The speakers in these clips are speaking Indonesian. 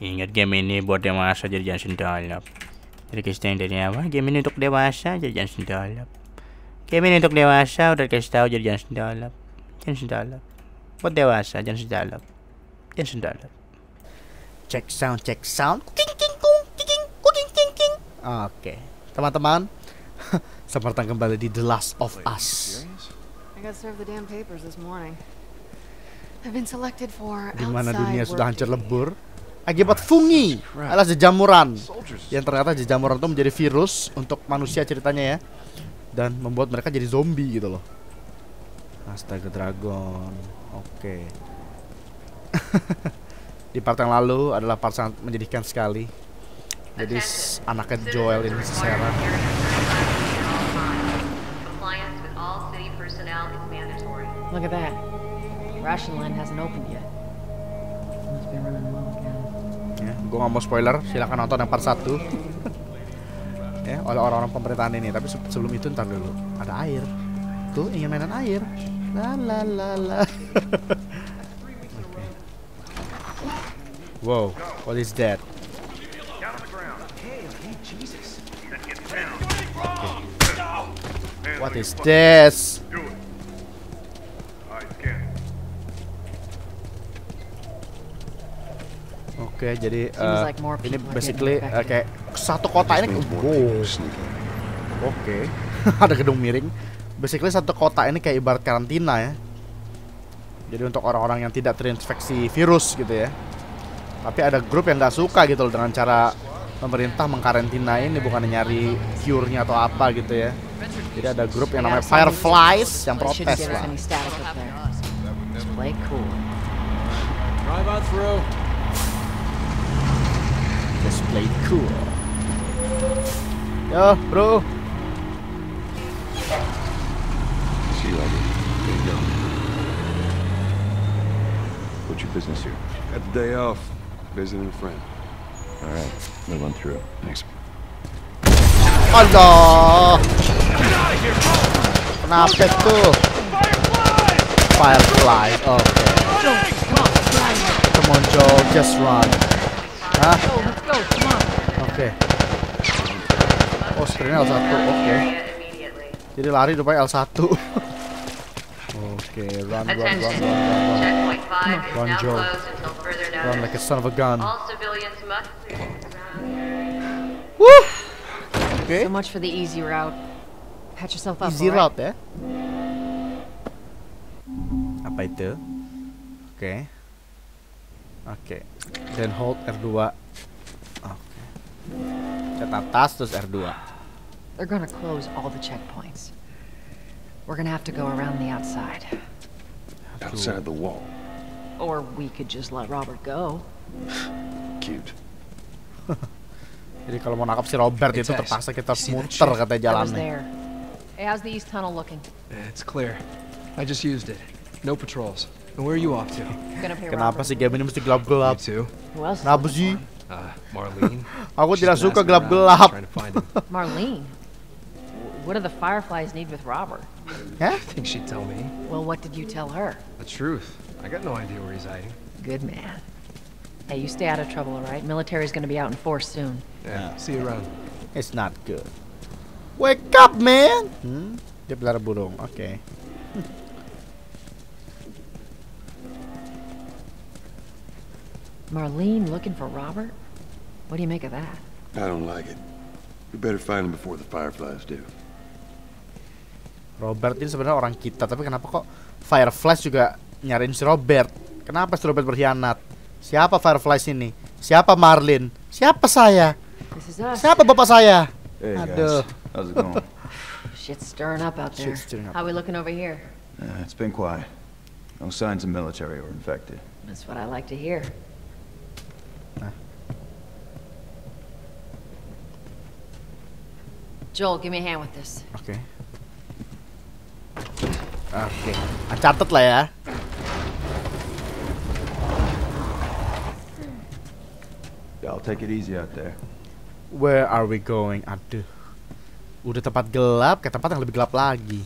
Ingat game ini buat dewasa jadi jangan sendalap. Jadi kasih tahu dari apa? Game ini untuk dewasa jadi jangan sendalap. Game ini untuk dewasa udah kasih tahu jadi jangan sendalap. Jangan sendalap. Buat dewasa jangan sendalap. Jangan sendalap. Check sound, check sound. King king kung, king king king king. Oke, teman-teman. Selamat datang kembali di The Last of Us. I got served the damn papers this morning. I've been selected for Di mana outside dunia sudah hancur lebur akibat fungi alias jejamuran. Yang ternyata jejamuran itu menjadi virus untuk manusia ceritanya ya. Dan membuat mereka jadi zombie gitu loh. Astaga dragon. Oke. Di part yang lalu adalah part sangat menyedihkan sekali. Jadi anaknya Joel ini Sarah. Mandatory. Look at that. Ration line hasn't opened yet. Must be running low again. Ya gue nggak mau spoiler silakan nonton yang part 1 ya oleh orang-orang pemerintahan ini. Tapi se- sebelum itu ntar dulu. Ada air. Tuh ingin mainan air. La la la la. Oke. wow what is that? What is this Oke, jadi Seems eh, like ini basically eh, kayak satu kota ini wow. Oke, ada gedung miring. Basically satu kota ini kayak ibarat karantina ya. Jadi untuk orang-orang yang tidak terinfeksi virus gitu ya. Tapi ada grup yang nggak suka gitu loh dengan cara pemerintah mengkarantina ini bukan nyari cure-nya atau apa gitu ya. Jadi ada grup yang namanya Fireflies yang protes lah. Drive through. Just play cool. Yo, bro. See you later. There you go. What's your business here? Got the day off. Visiting a friend. All right, move on through. Thanks. Allah. Kenapa tuh? Firefly. Oke. Come on Joe, just run. Hah? Let's go, come on. Oke. Oh, screennya L1. Oke. Immediately. Jadi lari rupanya L1. Oke, run, run, run, run, run, run. Checkpoint 5 is Run, now Joe. closed until further Run like a son of a gun. All civilians must Woo! Oke. So much for the easy route. Patch yourself up, Easy route ya. Apa itu? Oke. Oke. Dan hold R2. Oke. Cet atas terus R2. They're gonna close all the checkpoints. We're gonna have to go around the outside. Outside the wall. Or we could just let Robert go. Cute. Jadi kalau mau nangkap si Robert Hey, itu Tess, terpaksa kita you see that muter shit? katanya I was jalannya. there. Hey, how's the east tunnel looking? It's clear. I just used it. No patrols. And where are you off to? Gonna pay Kenapa Robert. sih game ini mesti You gelap-gelap? too? Who else? is Kenapa looking sih? For Uh, Marlene? Aku She's tidak been suka asking around, gelap-gelap. Trying to find him. him? Marlene. What do the Fireflies need with Robert? Hah? I think she'd tell me. Well, what did you tell her? The truth. I got no idea where he's hiding. Good man. Hey, you stay out of trouble, all right? Military's gonna be out in force soon. Yeah. See you around. It's not good. Wake up, man. Hmm? Dia pelihara burung. Oke. Marlene looking for Robert? What do you make of that? I don't like it. We better find him before the Fireflies do. Robert ini sebenarnya orang kita, tapi kenapa kok Fireflies juga nyariin si Robert? Kenapa si Robert berkhianat? Siapa Fireflies ini? Siapa Marlin? Siapa saya? Siapa bapak saya? Hey Aduh. guys, how's it going? Shit's stirring up out there. Up. How we looking over here? Uh, it's been quiet. No signs of military or infected. That's what I like to hear. Joel, give me a hand with this. Oke. Oke. Ah, Catet lah ya. Yeah, I'll take it easy out there. Where are we going? Aduh. Udah tempat gelap ke tempat yang lebih gelap lagi.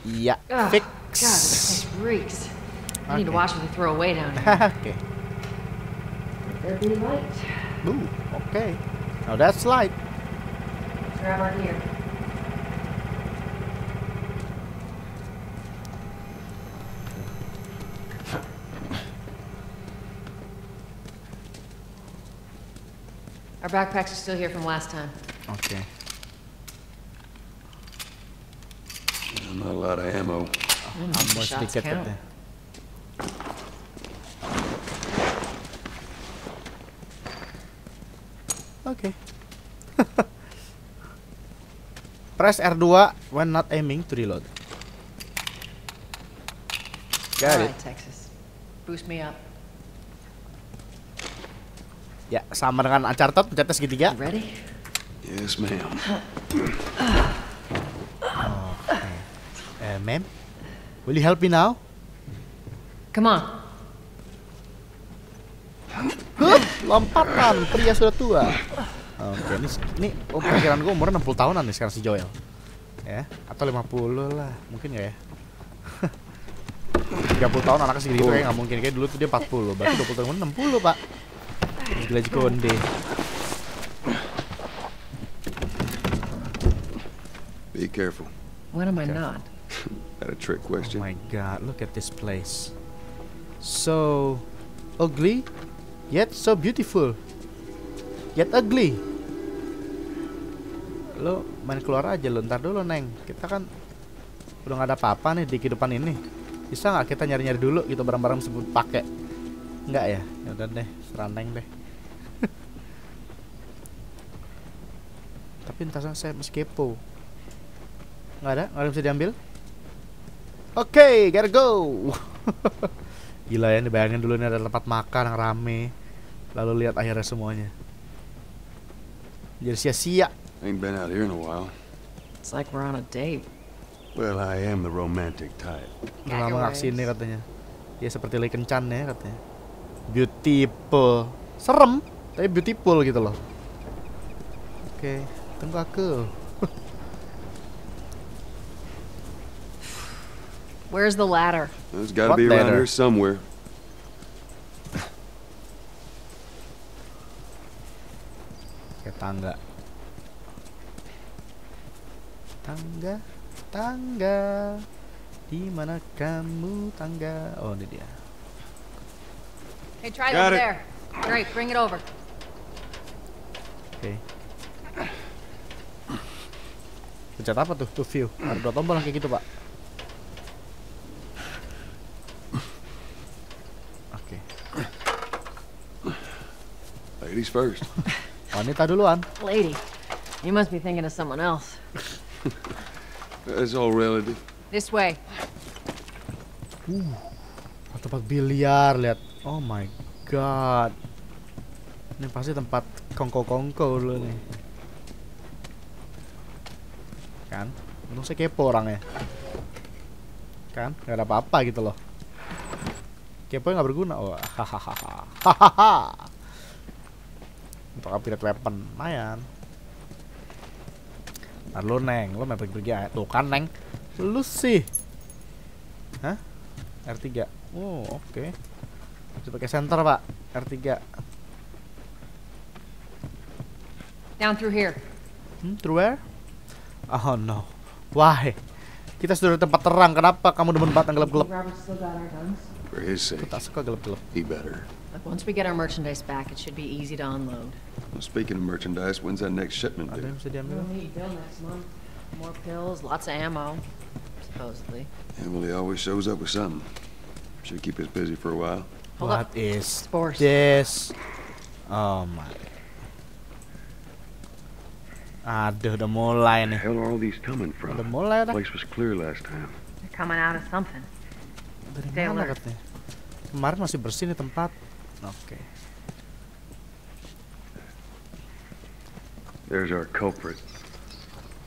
Iya, Ugh, fix. God, this place reeks. I need to Okay. watch what they throw away down here. Oke. There'd be light. Ooh, okay. Now that's light. Grab our gear. Our backpacks are still here from last time. Oke. Not a lot of ammo. Ammo Shots sedikit count. katanya. Oke. Press R2 when not aiming to reload. Got it. right, Texas. Boost me up. Ya, sama dengan Uncharted, pencetnya segitiga. Ready? Yes, ma'am. Eh, ma'am, will you help me now? Come on. Huh, lompatan, pria sudah tua. Oke, ini ini oh, perkiraan gue umurnya 60 tahunan nih sekarang si Joel. Ya, atau 50 lah, mungkin nggak ya? 30 tahun anaknya segitu kayak nggak mungkin kayak dulu tuh dia 40 berarti 20 tahun kemudian 60 pak gila konde Be careful. When am I not? Got a trick oh question. my god look at this place so ugly yet so beautiful. Yet ugly. Lo main keluar aja lo ntar dulu neng. Kita kan udah nggak ada apa-apa nih di kehidupan ini. Bisa nggak kita nyari-nyari dulu gitu barang-barang sebut pakai? Nggak ya? Ya udah deh serandeng deh. Tapi entar saya masih kepo. Nggak ada? Nggak ada bisa diambil? Oke gotta go. Gila ya dibayangin dulu ini ada tempat makan yang rame lalu lihat akhirnya semuanya jadi sia-sia Ain't been out here in a while. It's like we're on a date. Well, I am the romantic type. Lama nggak ke sini katanya Ya seperti lagi kencan ya katanya Beautiful Serem Tapi beautiful gitu loh Oke Tunggu aku Where's the ladder? It's got to What be around letter? here somewhere. Tangga Tangga Tangga di mana kamu tangga Oh ini dia Hey, try it over it. there. Great, bring it over. Oke Pencet apa tuh? Tuh view Ada dua tombol kayak gitu pak Oke Ladies first. Wanita duluan. Lady, you must be thinking of someone else. It's all relative. This way. Oh, tempat biliar lihat. Oh my god. Ini pasti tempat kongko-kongko dulu nih. Kan? Untung saya kepo orangnya. Kan? Nggak ada apa-apa gitu loh. Kepo nggak berguna. Oh hahaha. Hahaha untuk upgrade weapon lumayan. Ntar lu neng, lu main pergi-pergi aja. Tuh kan neng. Lu sih. Hah? R3 Oh oke. Bisa pakai center pak. R3 Down through here. Hmm, through where? Oh no. Why? Kita sudah di tempat terang. Kenapa kamu demen banget yang gelap-gelap? Tak suka gelap-gelap. He better. Look, once we get our merchandise back, it should be easy to unload. Well, speaking of merchandise, when's that next shipment due? yang bisa diambil? meet Bill next month. More pills, lots of ammo, supposedly. Yeah, well, he always shows up with something. Should keep us busy for a while. Hold What up. is Spores. this? Oh my Aduh udah mulai nih hell are all these coming Udah mulai dah was clear last time. They're coming out of something. Dari Stay mana alert. katanya? Kemarin masih bersih nih tempat. Oke. There's our culprit.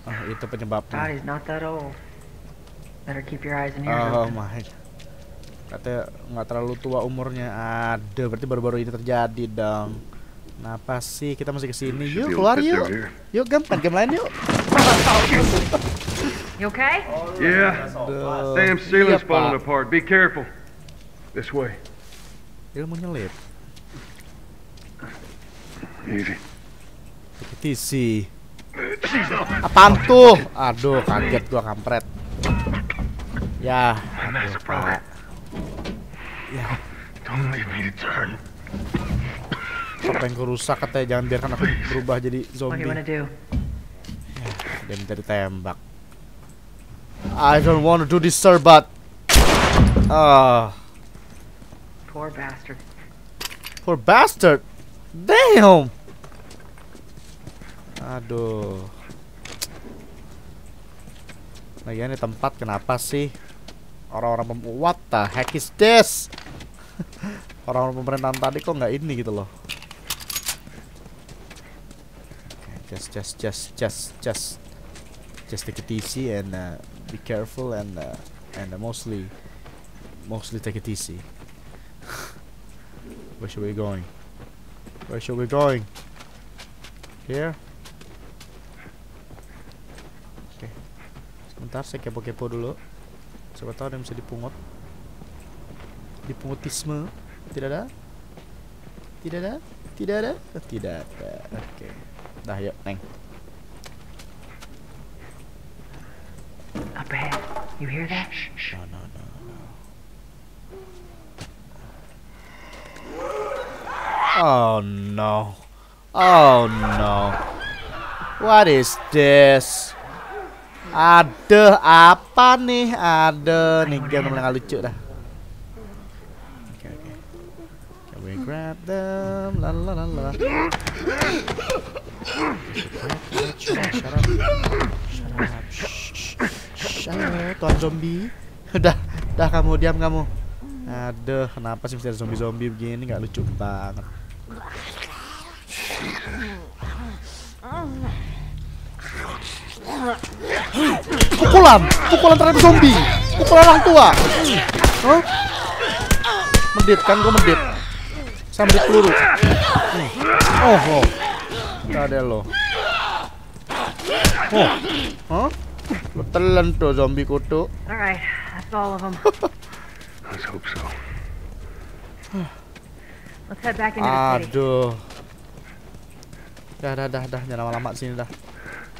Oh, itu penyebabnya. Body's not that old. Better keep your eyes and ears Oh open. my. Katanya nggak terlalu tua umurnya. Ada, berarti baru-baru ini terjadi dong. Kenapa sih kita masih ke sini? Yuk keluar yuk. Yuk game, main game lain yuk. You okay? Yeah, damn Iya, ceiling's falling Pak. apart. Be careful. This way. Ilmu nyelip. TC. Apaan tuh? Aduh, kaget gua kampret. Ya, aduh, Pak. Ya, Don't leave me to turn. apa yang rusak katanya jangan biarkan aku berubah jadi zombie. you want to do? Dia minta ditembak. I don't want to do this, sir, but ah, Poor bastard. poor bastard. Damn. Aduh. Lagian ini tempat kenapa sih orang-orang pem what heck is this? Orang-orang pemerintahan tadi kok nggak ini gitu loh. Just just just just just just take it easy and uh, be careful and uh, and mostly mostly take it easy. Where should we going? Where should we going? Here? Oke. Sebentar saya kepo-kepo dulu. Siapa tahu ada yang bisa dipungut. Dipungutisme. Tidak ada? Tidak ada? Tidak ada? Oh, tidak ada. Oke. Dah yuk, Neng. Up ahead. You hear that? No, no, no, no. Oh no. Oh no. What is this? Ada apa nih? Ada nih game nggak lucu dah. Oke oke. Can we grab them? La la la la. Shut up, shut up. Shut up. Shh, shh, shh. Halo, tuan zombie. Udah, dah kamu diam kamu. Aduh, kenapa sih mesti ada zombie-zombie begini? Nggak lucu banget. Pukulan, pukulan terhadap zombie, pukulan orang tua. Hah? Medit kan, gue medit. Saya medit peluru. Oh, oh. Gak ada lo. Oh, hah? Lo telan tuh zombie kutu. All right, that's all of them. Let's hope so. Aduh. Dah, dah, dah, dah, jangan lama-lama sini dah.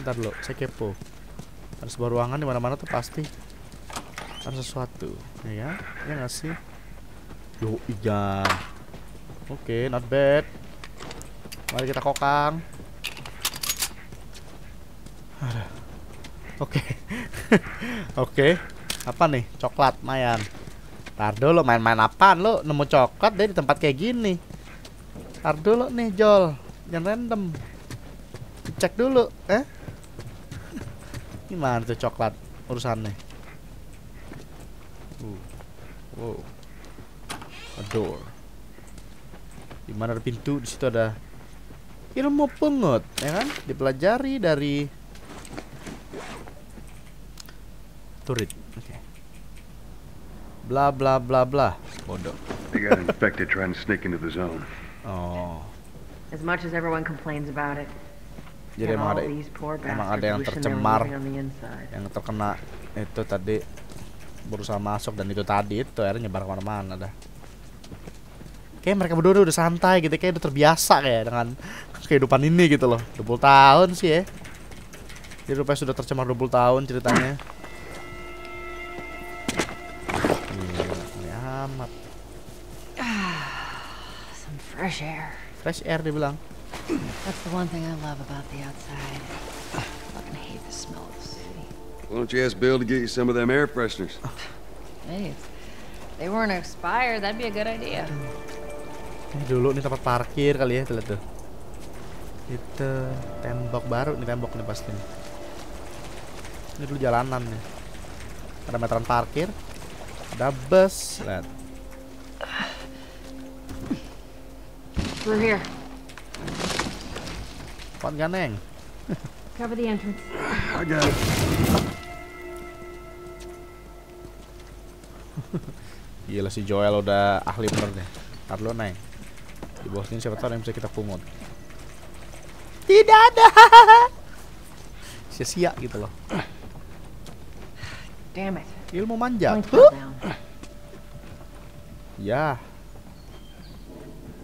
Ntar dulu, saya kepo. Ada sebuah ruangan di mana-mana tuh pasti ada sesuatu, ya kan? Ya nggak sih? Yo, iya. Oke, not bad. Mari kita kokang. Oke. Oke. Apa nih? Coklat, Mayan. Ntar dulu main-main apaan lo nemu coklat deh di tempat kayak gini. Ntar dulu nih Jol, jangan random. Cek dulu, eh? Gimana tuh coklat urusannya? Uh. Wow. A door. Di mana ada pintu, di situ ada ilmu pengut, ya kan? Dipelajari dari Turit. Bla bla bla bla. Bodoh. They got infected trying to sneak into the zone. Oh. As much as everyone complains about it, Jadi emang ada emang ada yang tercemar. yang terkena itu tadi berusaha masuk dan itu tadi itu akhirnya nyebar ke mana-mana dah. Kayak mereka berdua udah santai gitu, kayak udah terbiasa kayak dengan kehidupan ini gitu loh. 20 tahun sih ya. Jadi rupanya sudah tercemar 20 tahun ceritanya. Amat. Some fresh air. Fresh air dia bilang. That's the one thing I love about the outside. I fucking hate the smell of the city. Why don't you ask Bill to get you some of them air fresheners? Hey, if they weren't expired, that'd be a good idea. Ini dulu nih tempat parkir kali ya, lihat tuh. Itu tembok baru nih tembok nih pasti. Ini dulu jalanan nih. Ada meteran parkir. Ada bus. Lihat. Through here. Kuat gak, Neng? Cover the entrance. I got it. Gila si Joel udah ahli bener deh. Ntar dulu, Neng. Di bawah sini siapa tahu ada yang bisa kita pungut. Tidak ada. Sia-sia gitu loh. Damn it. Ilmu manja. Ya.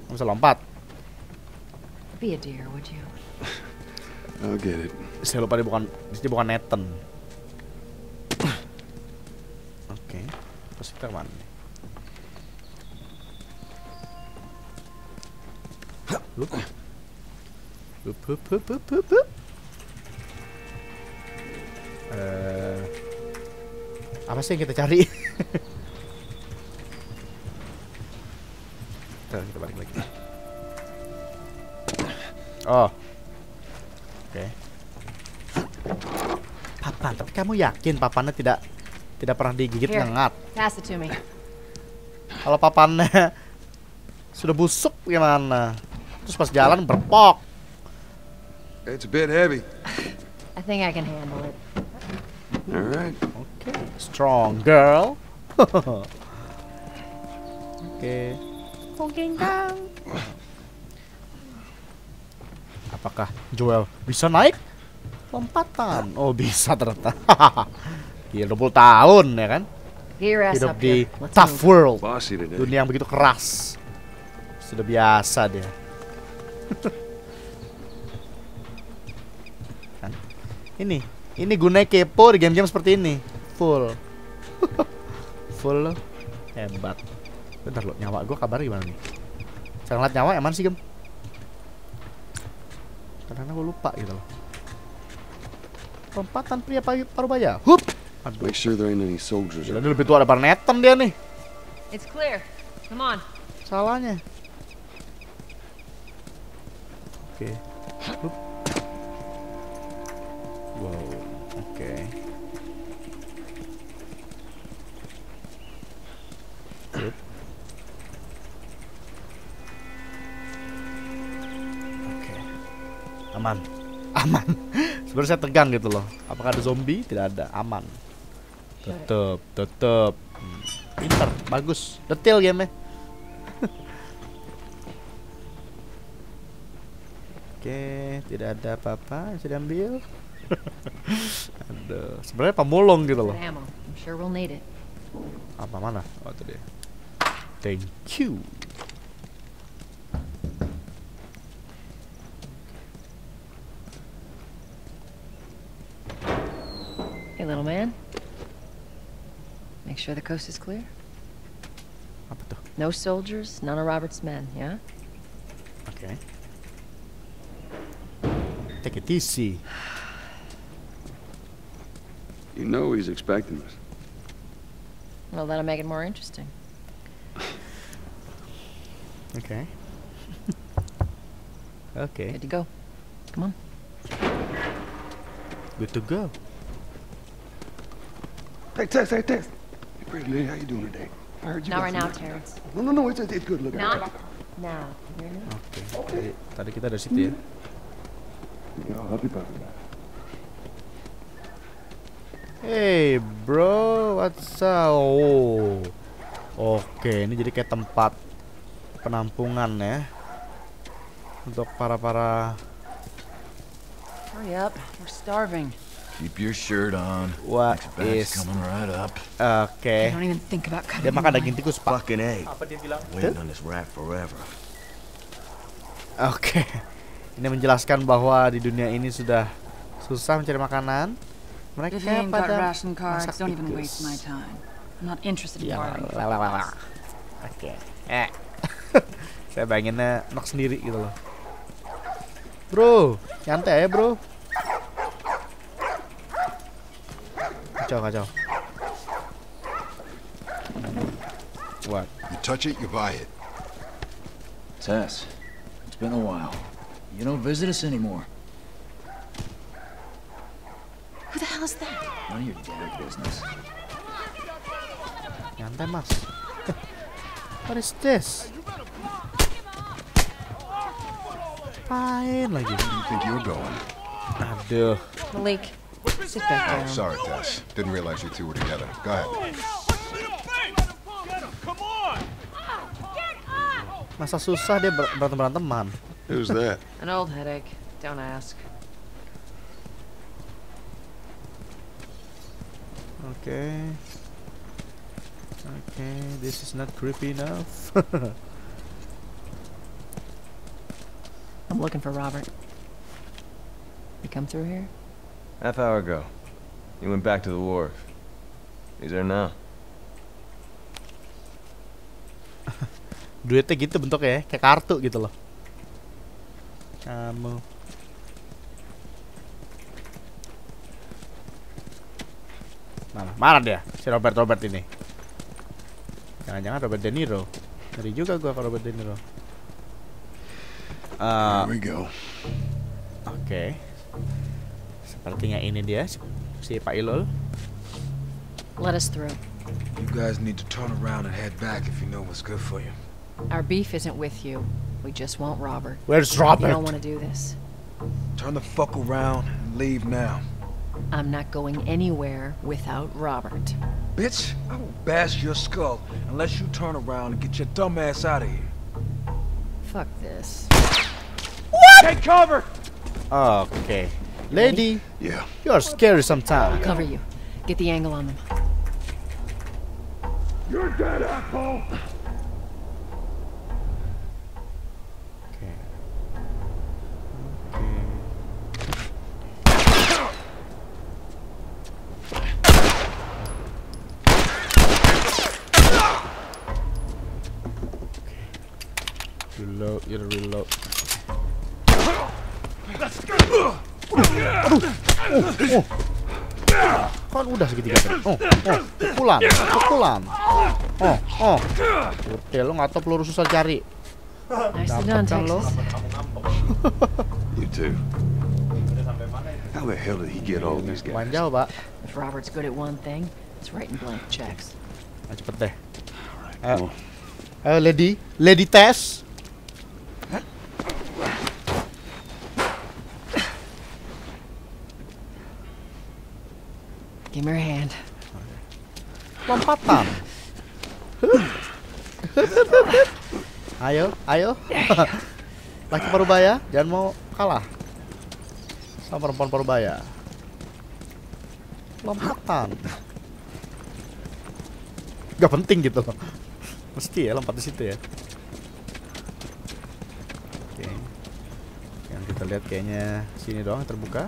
Bisa lompat. Be a dear, would you? I'll get it. Saya lupa dia bukan dia bukan Nathan. Oke. Terus kita ke mana nih? Lup. Hup, hup, hup, hup, hup, hup. Eh, apa sih yang kita cari? Kita, kita balik lagi. Oh. Oke. Papan, tapi kamu yakin papannya tidak tidak pernah digigit Here. nyengat? Pass it to me. Kalau papannya sudah busuk gimana? Terus pas jalan berpok. It's a bit heavy. I think I can handle it. All right. Strong girl. Oke. Apakah Joel bisa naik lompatan? Oh bisa ternyata. Gila 20 tahun ya kan? Hidup up di tough world. Dunia yang begitu keras. Sudah biasa dia. kan? Ini, ini gunanya kepo di game-game seperti ini. Full. Full. Hebat. Bentar lo, nyawa gue kabar gimana nih? Saya ngeliat nyawa emang sih, Gem? Karena gue lupa gitu loh. Lompatan pria paru parubaya. Hup! Aduh, Make sure there ain't any soldiers. gila, dia lebih tua daripada Nathan dia nih. It's clear. Come on. Salahnya. Oke. Hup. Wow. Aman. Aman. Sebenarnya saya tegang gitu loh. Apakah ada zombie? Tidak ada. Aman. Tetep, tetep. Hmm. Pinter, bagus. Detail game-nya. Oke, tidak ada apa-apa bisa diambil. Sebenarnya pemulung gitu loh. Apa mana? Oh, itu dia. Thank you. Make sure the coast is clear. No soldiers, none of Robert's men, yeah? Okay. Take it easy. You know he's expecting us. Well, that'll make it more interesting. okay. okay. Good to go. Come on. good to go. Hey, Tess, hey, Tess. Lady, how you doing today? I heard you Not right now, Terrence. No, no, no, it's, it's good looking. Not now. Oke. Tadi, tadi kita dari situ ya. I'll help you about that. Hey bro, what's up? Oh. Oke, ini jadi kayak tempat penampungan ya. Untuk para-para Hurry up. We're starving. Keep your shirt on. what is coming right up. Oke. Don't even think about cutting Dia makan daging tikus, Pak. Fucking egg. Apa dia bilang? Waiting on this rat forever. Oke. Ini menjelaskan bahwa di dunia ini sudah susah mencari makanan. Mereka got pada masak don't even tikus. waste my time. I'm not interested in Ya, bargaining. lalala. Oke. Eh. Saya bayanginnya nok sendiri gitu loh. Bro, nyantai ya, Bro. Kacau, kacau. What? You touch it, you buy it. Tess, it's been a while. You don't visit us anymore. Who the hell is that? None of your damn business. Nyantai, Mas. What is this? Apain lagi? Where do you think you're going? Aduh. Malik, sit back Oh, sorry, Tess. Didn't realize you two were together. Go ahead. Masa susah dia ber- berantem-beranteman. Who's that? An old headache. Don't ask. Okay. Okay, this is not creepy enough. I'm looking for Robert. You come through here? Half hour ago. He went back to the wharf. He's there now. Duitnya gitu bentuknya ya, kayak kartu gitu loh. Kamu. Mana? Mana dia? Si Robert Robert ini. Jangan-jangan Robert De Niro. Ngeri juga gua kalau Robert De Niro. Ah, Here we go. Oke. Sepertinya ini dia si Pak Ilul. Let us through. You guys need to turn around and head back if you know what's good for you. Our beef isn't with you. We just want Robert. Where's You Robert? don't want to do this. Turn the fuck around and leave now. I'm not going anywhere without Robert. Bitch, I will bash your skull unless you turn around and get your dumb ass out of here. Fuck this. What? Take cover! Oh, Oke. Lady, Yeah. you're scary sometimes. I'll cover you. Get the angle on them. You're dead, asshole! Oke. Reload, you reload. Aduh, oh, oh. Kan udah segitiga tadi. Oh, oh, pukulan, pukulan. Oh, oh. Udah lo nggak tahu peluru susah cari. Done, kan lo? You too. How the hell did he get all these guys? Lumayan jauh, Pak. If Robert's good at one thing, it's writing blank checks. Nah, cepet deh. Ayo, Lady. Lady Tess. Give me your hand. Lompatan. ayo, ayo. Laki Parubaya, jangan mau kalah. Sama perempuan Parubaya. Lompatan. Gak penting gitu loh. Mesti ya lompat di situ ya. Oke. Yang kita lihat kayaknya sini doang terbuka.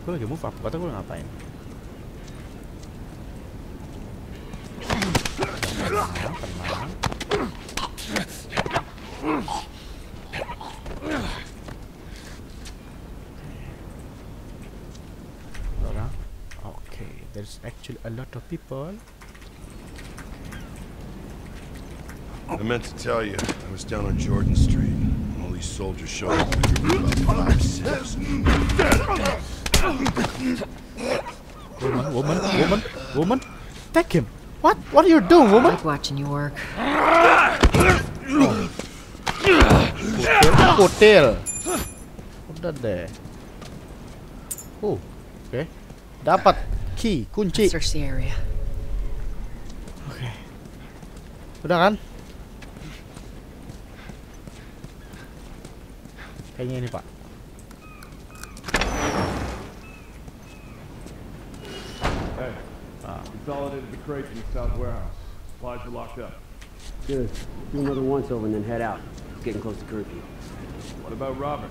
Lagi move up, gue ngapain? Tenang, tenang. Orang. Okay, there's actually a lot of people. I meant to tell you, I was down on Jordan Street. All these soldiers showed up. Five, six. Woman, woman, woman, woman. Take him. What? What are you doing, I woman? like watching you work. Hotel. Udah deh. Oh, oke. Dapat key, kunci. Search the area. Oke. Udah kan? Kayaknya ini, Pak. Consolidated the crates in the south warehouse. Supplies are locked up. Good. Do another once over and then head out. It's getting close to curfew. What about Robert?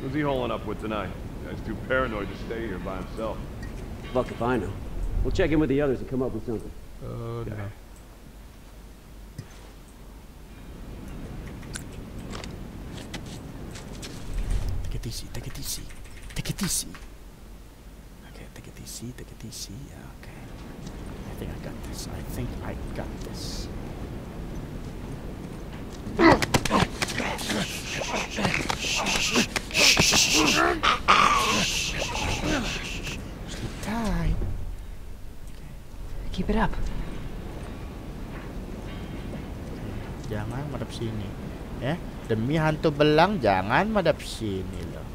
Who's he holing up with tonight? Guy's too paranoid to stay here by himself. Fuck if I know. We'll check in with the others and come up with something. Oh, no. Take it easy, take it easy. Take it easy. Okay, take it easy, take it easy. Yeah, okay. I think I got this. I think I got this. Sleep tight. Keep it up. jangan madep sini ya demi hantu belang jangan madep sini loh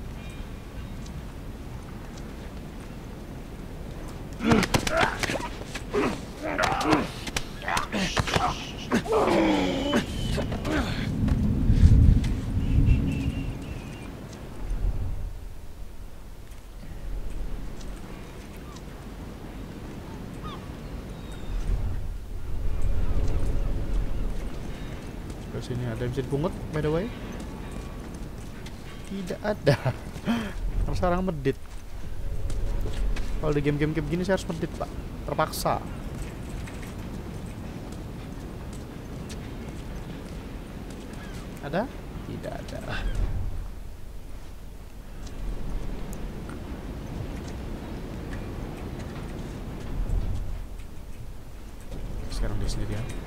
Ke sini ada yang bisa dipungut by the way? Tidak ada. Harus sekarang medit. Kalau di game-game kayak begini saya harus medit, Pak. Terpaksa. Ada? Tidak ada. Sekarang dia sendirian.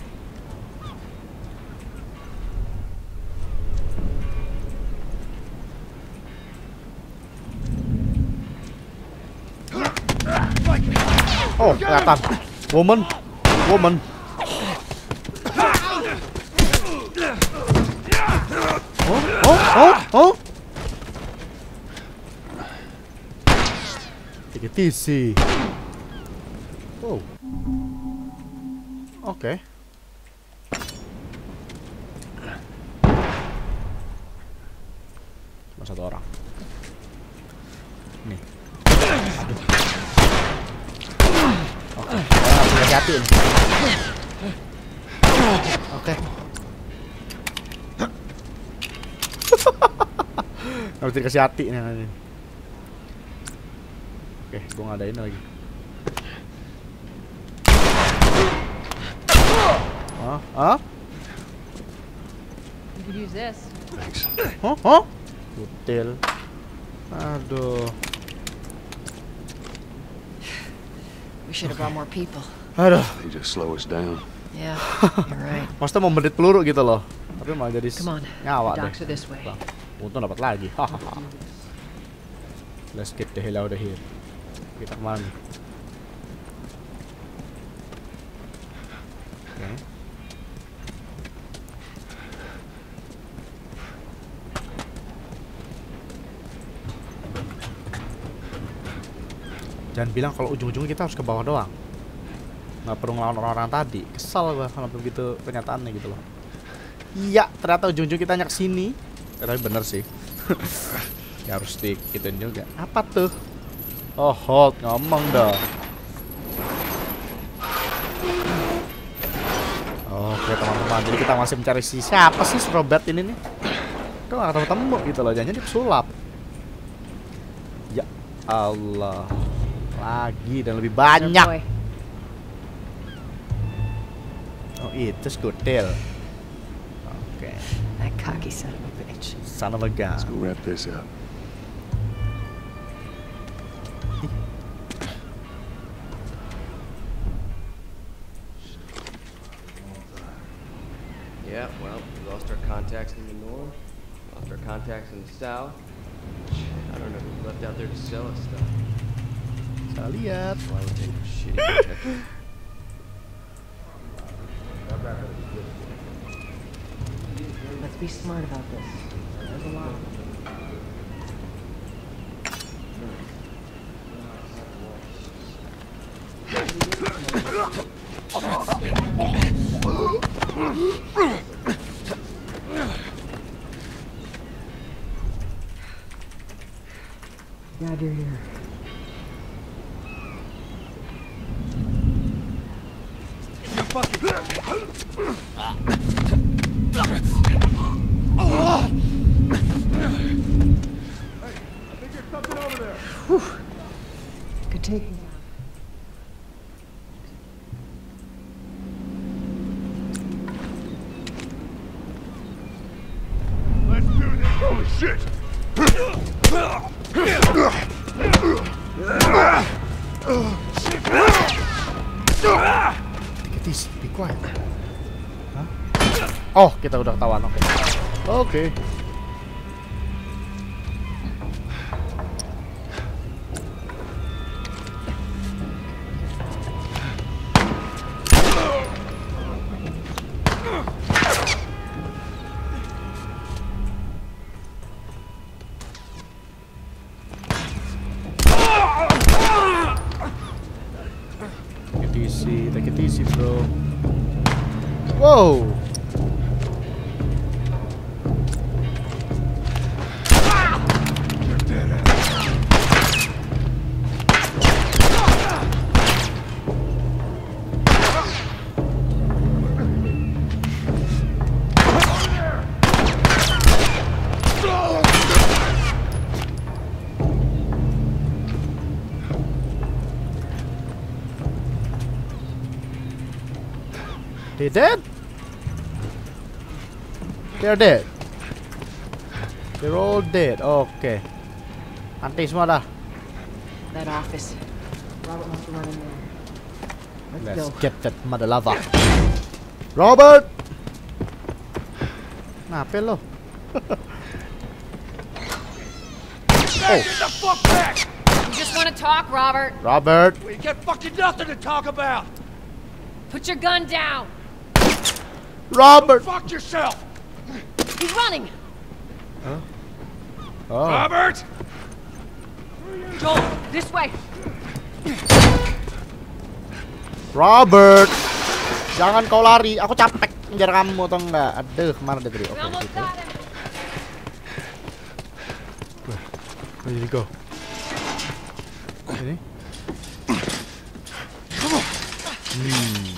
Oh, kelihatan. Woman. Woman. Oh, oh, oh, oh. Take it easy. Oh. Oke. Cuma satu orang. Nih. Aduh. Oke, okay. hati-hati nih. Oke. Harus dikasih hati nih nanti. Oke, gua ngadain lagi. Hah? Hah? You could use this. Thanks. Hah? Hah? Kutil. Aduh. We should have brought more people. Aduh. They just slow us down. Yeah, you're right. Maksudnya mau mendit peluru gitu loh. Tapi malah jadi Come on, nyawa the deh. docks are this way. Bang, untung dapat lagi. Let's get the hell out of here. Kita ke mana? nih? Jangan bilang kalau ujung-ujungnya kita harus ke bawah doang. Nggak perlu ngelawan orang-orang tadi. Kesel gua kalau begitu kenyataannya gitu loh. Iya, ternyata ujung-ujung kita hanya sini. Tapi bener sih. ya harus digituin juga. Apa tuh? Oh, hold, ngomong dong. Oke teman-teman, jadi kita masih mencari si siapa sih si Robert ini nih? Kok nggak ketemu-temu gitu loh, jangan dia pesulap. Ya Allah, lagi dan lebih banyak. Oh itu skutil. Oke, That cocky son of a bitch. Son of a gun. Let's go wrap this up. Yeah, well, we lost our contacts in the north, lost our contacts in the south. I don't know who's left out there to sell us stuff. Saya lihat. That's why we take shitty. Let's be smart about this. Thank you. Oke. Dead? They're dead. They're all dead. Okay. Anti semua dah. That office. Robert must be running there. Let's, Let's go. get that mother lava. Robert! Kenapa lo? Get the fuck back! You just want to talk, Robert. Robert! We got fucking nothing to talk about. Put your gun down. Robert! Fuck yourself. He's running. Oh. Robert! Joel, this way. Robert! Jangan kau lari, aku capek ngejar kamu atau enggak? Aduh, ke mana dia tadi? Oke, situ. Where did he go? Ini? Hmm.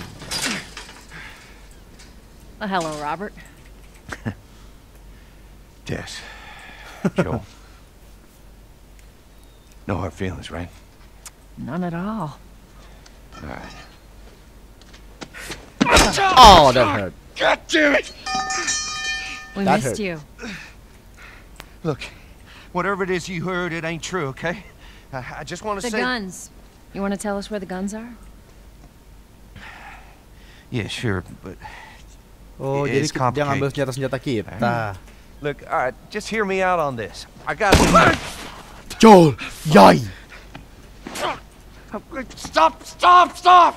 Oh, hello, Robert. Tess. Joel. no hard feelings, right? None at all. All right. Oh, that hurt. God damn it! We That missed hurt. you. Look, whatever it is you heard, it ain't true, okay? I, I just want to say... The say... guns. You want to tell us where the guns are? Yeah, sure, but... Oh, It's jadi ki- dia ngambil senjata-senjata kita. Look, all right, just hear me out on this. I got... Joel! Yay! Stop! Stop! Stop!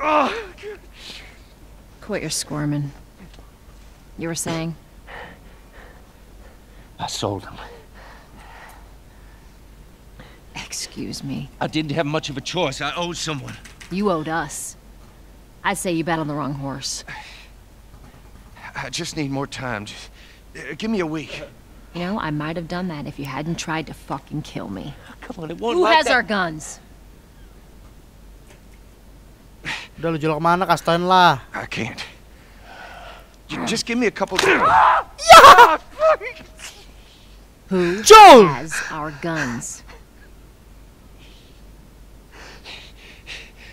Ugh. Quit your squirming. You were saying? I sold him. Excuse me. I didn't have much of a choice. I owed someone. You owed us. I'd say you bet on the wrong horse. I just need more time. Just, uh, give me a week. You know, I might have done that if you hadn't tried to fucking kill me. Come on, it won't Who like has that. our guns? Udah lu jual kemana? Kastain lah. I can't. Just give me a couple. Yeah. Who Joel! has our guns?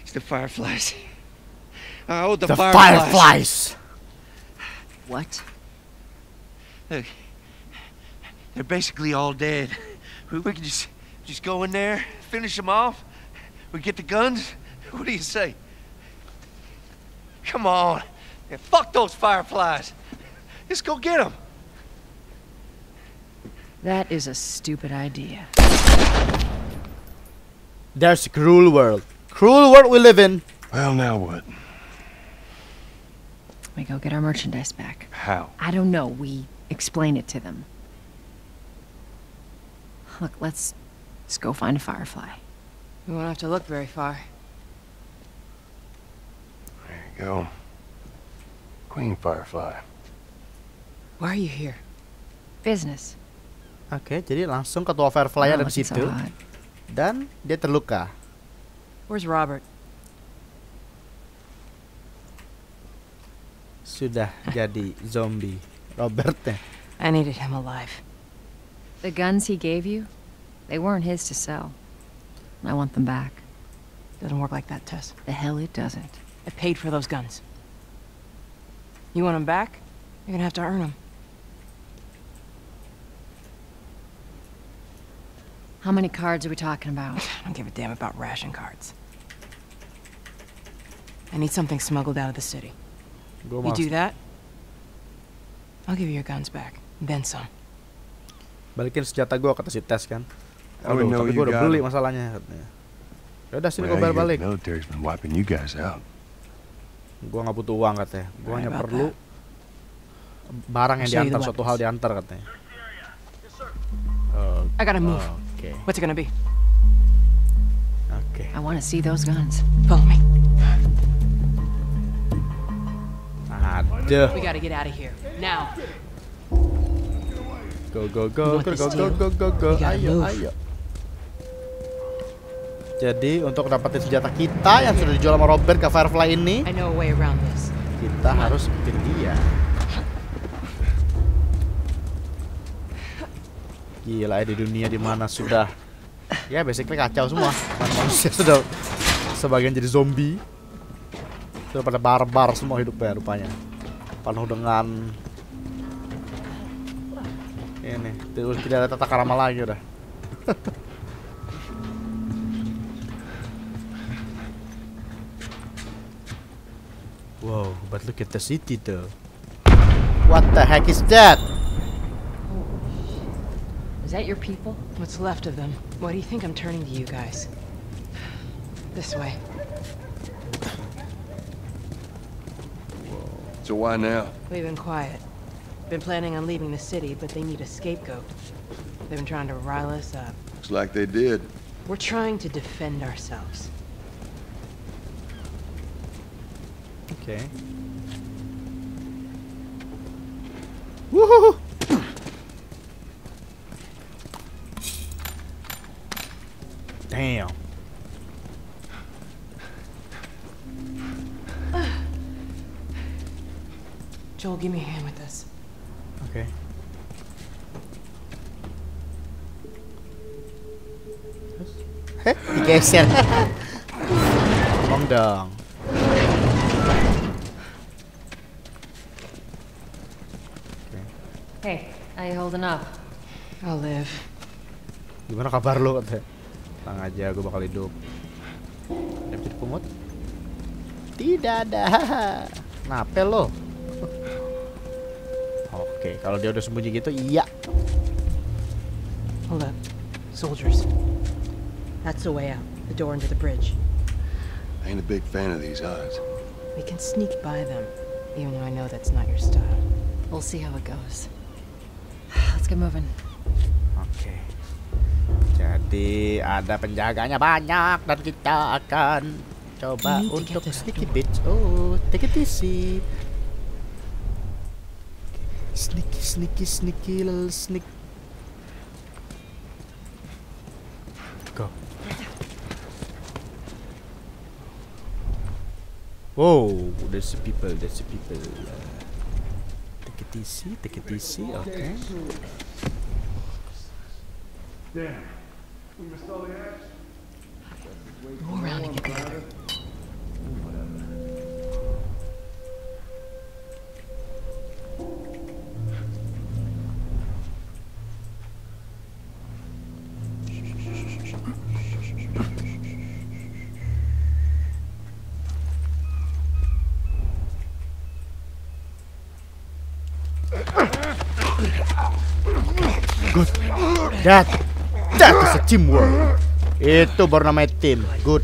It's the fireflies. I owed the, The fireflies. Fireflies! What? Look, they're basically all dead. We, we can just just go in there, finish them off. We get the guns. What do you say? Come on. Yeah, fuck those fireflies. Just go get them. That is a stupid idea. There's a cruel world. Cruel world we live in. Well, now what? We go get our merchandise back. How? I don't know. We explain it to them. Look, let's let's go find a firefly. We won't have to look very far. There you go. Queen Firefly. Why are you here? Business. Oke, jadi langsung ketua Firefly oh, ada Oh, di it's so situ. hot. Dan dia terluka. Where's Robert? Sudah jadi zombie. Robertnya. I needed him alive. The guns he gave you, they weren't his to sell. I want them back. Doesn't work like that, Tess. The hell it doesn't. I paid for those guns. You want them back? You're gonna have to earn them. How many cards are we talking about? I don't give a damn about ration cards. I need something smuggled out of the city. Gua You do that, I'll give you your guns back. Then some. balikin senjata gua kata si Tes kan. I would Aduh, know tapi you gua udah got beli masalahnya katanya. Yaudah sini Well, gua bayar your balik. military's been wiping you guys out. Gua nggak butuh uang katanya. Gua Right hanya perlu barang yang diantar suatu hal diantar katanya. Oh, I gotta move. Oke. What's it gonna be? Oke. I want to see those guns. Follow me. Ada. Duh. We gotta get out of here. Now. Go go go go go go go go go. Ayo ayo. Jadi untuk dapetin senjata kita yang sudah dijual sama Robert ke Firefly ini, kita harus ikutin dia. Gila ya di dunia di mana sudah ya basically kacau semua. Manusia sudah sebagian jadi zombie. Sudah pada barbar semua hidupnya rupanya. Penuh dengan ini tidak tidak ada tata krama lagi udah. wow, but look at the city though. What the heck is that? Is that your people? What's left of them? Why do you think I'm turning to you guys? This way. So why now? We've been quiet. Been planning on leaving the city, but they need a scapegoat. They've been trying to rile us up. Looks like they did. We're trying to defend ourselves. Okay. Woohoo! Damn. Joel, give me a hand with this. Okay. Heh, digeser. Ngomong dong. Hey, how you holding up? I'll live. Gimana kabar lo katanya? Tenang aja, gue bakal hidup. Ada yang jadi pungut? Tidak ada. Kenapa lo? Oke, kalau dia udah sembunyi gitu, iya. Hold up. Soldiers. That's the way out. The door into the bridge. I ain't a big fan of these odds. We can sneak by them, even though I know that's not your style. We'll see how it goes. Let's get moving. Oke. Jadi ada penjaganya banyak dan kita akan coba untuk door. bitch. Oh, take it easy. Sneaky, sneaky, sneaky, little sneak. Go. Whoa, there's the people, there's the people. Take it easy, take it easy, okay. Damn. We missed all the action. Go around and That that is a teamwork. Itu baru namanya tim. Good.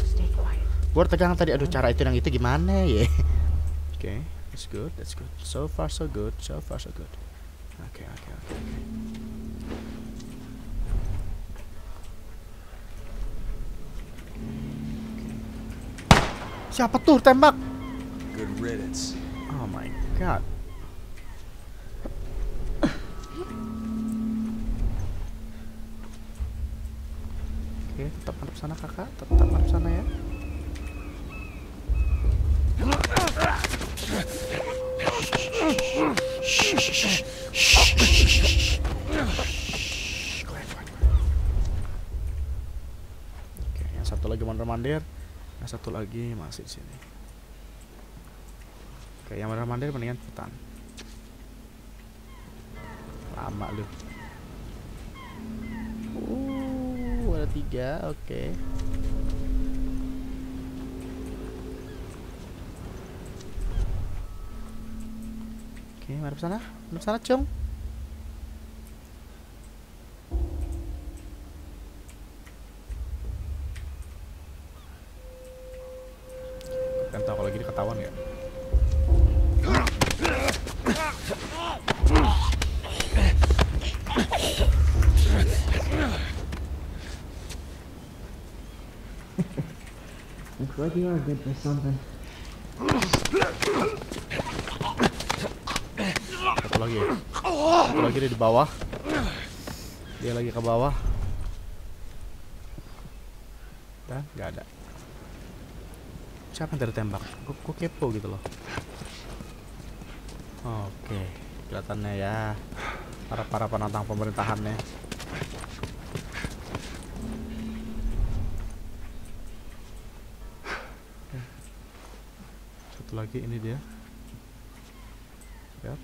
Gua tegang tadi aduh cara itu yang itu gimana ya? Oke, that's good, that's good. So far so good, so far so good. Oke, oke, oke. oke. Siapa tuh tembak? Good riddance. Oh my god. Oke, tetap madep sana kakak, tetap madep sana ya. Oke, yang satu lagi mondar-mandir, yang satu lagi masih di sini. Oke, yang mondar-mandir mendingan hutan. Lama lu. Uh, ada tiga, oke. Oke, madep sana, madep sana, cung. Are good for something. Satu lagi. Satu lagi dia di bawah. Dia lagi ke bawah. Dan nggak ada. Siapa yang tadi tembak? Gue, gue kepo gitu loh. Oke, kelihatannya ya para para penantang pemerintahannya. Satu lagi ini dia. Siap.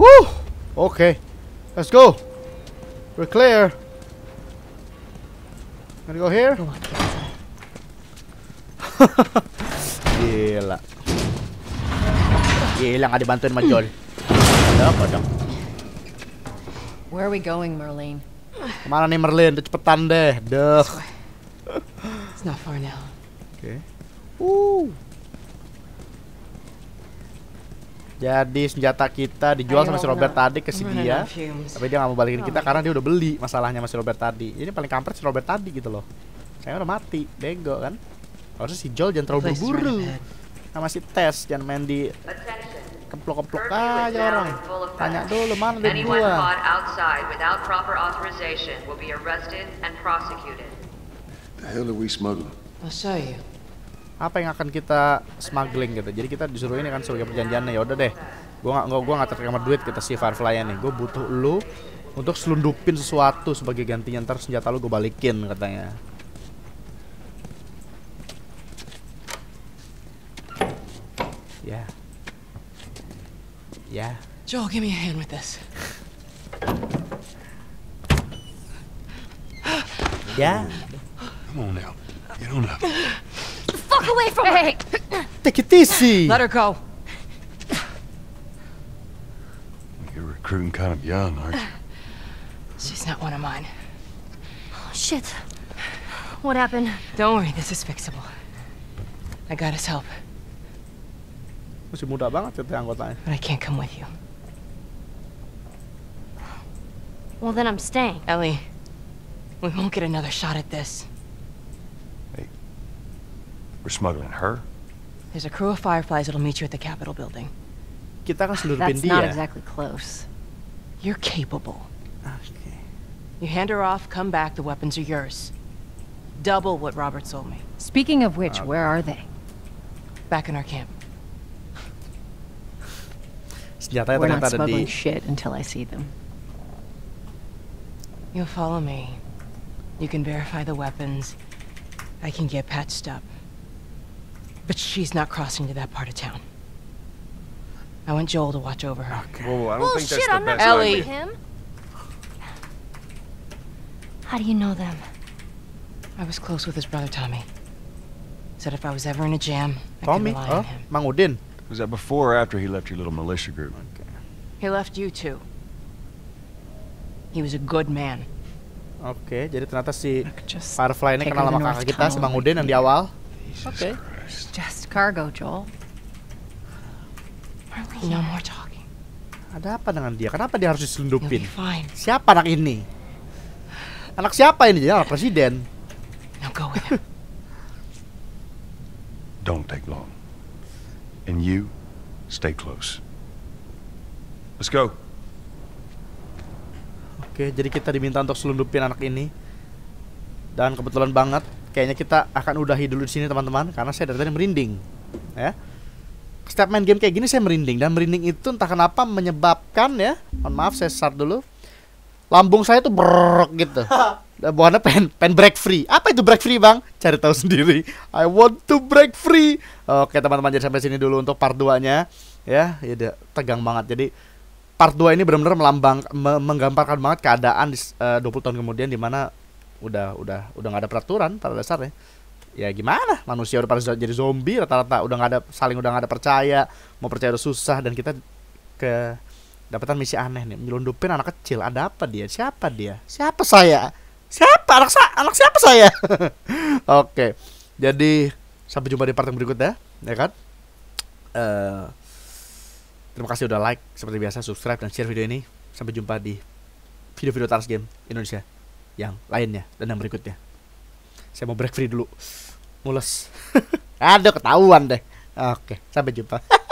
Woo! Okay. Let's go. We're clear. Gonna go here? Gila. Gila nggak dibantuin. Ada apa dong? Where are we going, Merlene? Ke mana nih Merlin? Udah cepetan deh. Deh. It's not far now. Oke. Uh. Jadi senjata kita dijual sama si Robert tadi ke si dia. Tapi dia nggak mau balikin Oh kita my karena dia udah beli masalahnya sama si Robert tadi. Ini paling kampret si Robert tadi gitu loh. Saya udah mati, bego kan. Harusnya si Joel jangan terlalu buru-buru. Sama si Tess jangan main di keplok-keplok aja orang. Tanya dulu mana Anyone gua. The hell are we smuggling? I'll show you. apa yang akan kita smuggling gitu jadi kita disuruh ini kan sebagai perjanjiannya ya udah deh gua nggak gua gua nggak terima duit kita si Firefly nih gue butuh lu untuk selundupin sesuatu sebagai gantinya ntar senjata lu gue balikin katanya ya Yeah. Joel, give me a hand with this. yeah. Come on now. Get on up. Fuck away from her! take it easy Let her go. You're recruiting kind of young, aren't you? She's not one of mine. Oh, shit. What happened? Don't worry, this is fixable. I got his help, masih muda banget itu anggotanya but I can't come with you. Well, then I'm staying. Ellie, we won't get another shot at this. Hey, we're smuggling her? There's a crew of Fireflies that'll meet you at the Capitol building. kita kan selundupin That's dia not exactly close. You're capable. Oke. You hand her off, come back, the weapons are yours. Double what Robert sold me. Speaking of which, where are they? Back in our camp. Senjatanya We're not ternyata ada smuggling shit until I see them. You'll follow me. You can verify the weapons. I can get patched up. But she's not crossing to that part of town. I want Joel to watch over her. Whoa, I don't think that's Bullshit, the I'm best going Ellie. him. How do you know them? I was close with his brother Tommy. Said if I was ever in a jam, I Tommy could rely oh on him. Mang Udin Was that before or after he left your little militia group? He left you too. He was a good man. Oke, jadi ternyata si Firefly ini kenal sama kakak kita, si like Udin yang di awal. Oke. Just cargo, Joel. No more talking. Ada apa dengan dia? Kenapa dia harus diselundupin? Siapa anak ini? Anak siapa ini? Jadi anak presiden. Now go with him. Don't take long. And you, stay close. Let's go. Oke, jadi kita diminta untuk selundupin anak ini. Dan kebetulan banget, kayaknya kita akan udahi dulu di sini teman-teman, karena saya dari tadi merinding. Ya. Setiap main game kayak gini saya merinding dan merinding itu entah kenapa menyebabkan ya. Mohon maaf saya start dulu. Lambung saya tuh brrrr gitu. Dan bawaannya pengen, pengen break free. Apa itu break free bang? Cari tahu sendiri. I want to break free. Oke teman-teman jadi sampai sini dulu untuk part 2 nya Ya, ya tegang banget. Jadi part 2 ini benar-benar melambang me- menggambarkan banget keadaan di, eh, 20 tahun kemudian di mana udah udah udah nggak ada peraturan pada dasarnya. Ya gimana? Manusia udah pada jadi zombie rata-rata udah nggak ada saling udah nggak ada percaya, mau percaya udah susah dan kita ke dapatan misi aneh nih, nyelundupin anak kecil. Ada apa dia? Siapa dia? Siapa saya? Siapa anak sa anak siapa saya? Oke. Jadi sampai jumpa di part yang berikutnya, ya kan? Eh Terima kasih udah like, seperti biasa subscribe dan share video ini. Sampai jumpa di video-video Tars Game Indonesia yang lainnya dan yang berikutnya. Saya mau break free dulu. Mules. Aduh ketahuan deh. Oke, sampai jumpa.